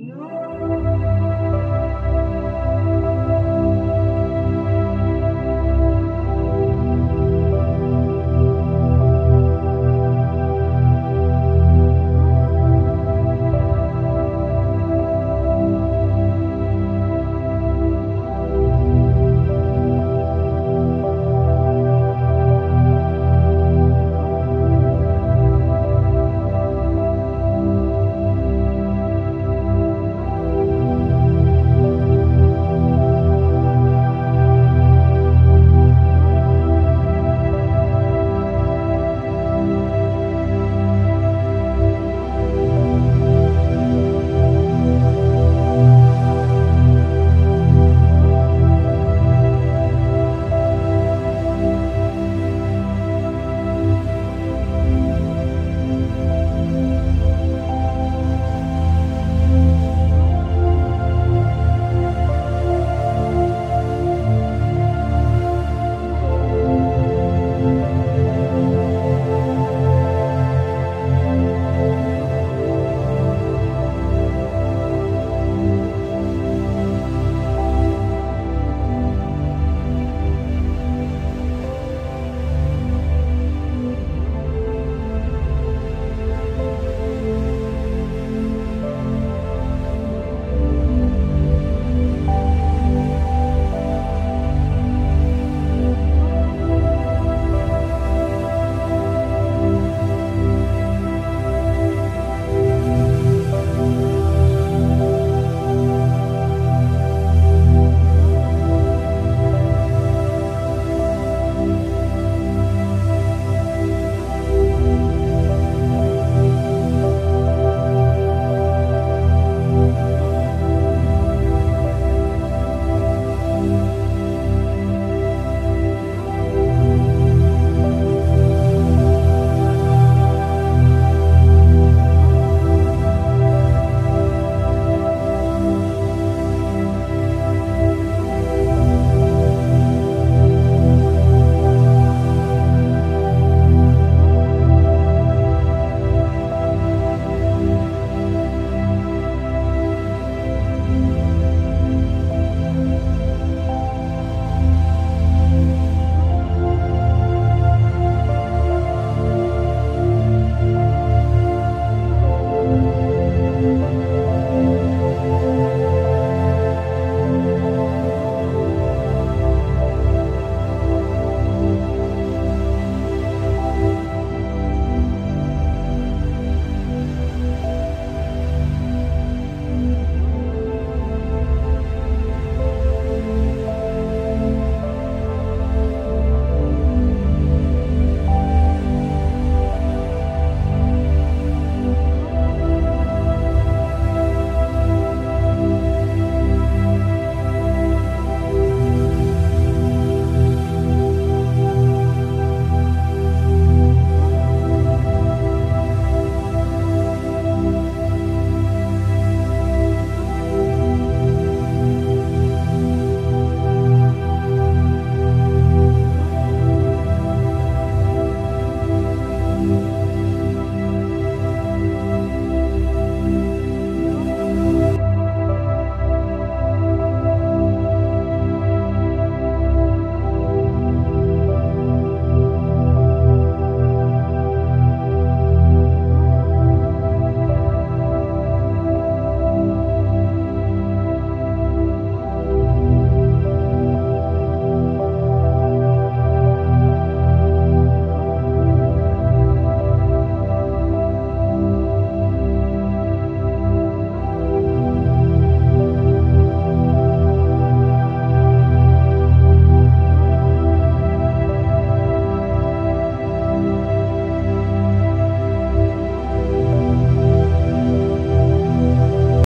No.